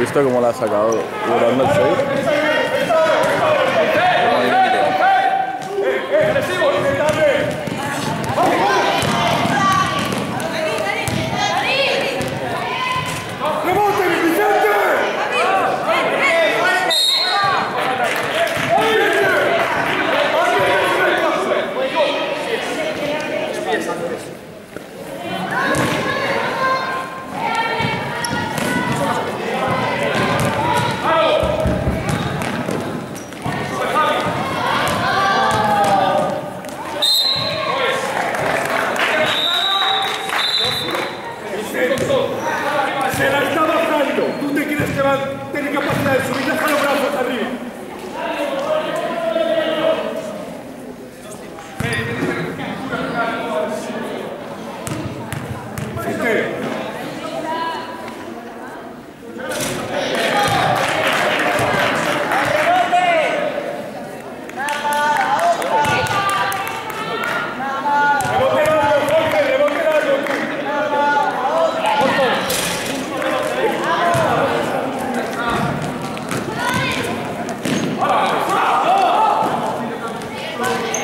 visto cómo la ha sacado durando el 6? Se la está bajando. ¿Tú te crees que va a tener capacidad de subir? Deja los brazos arriba.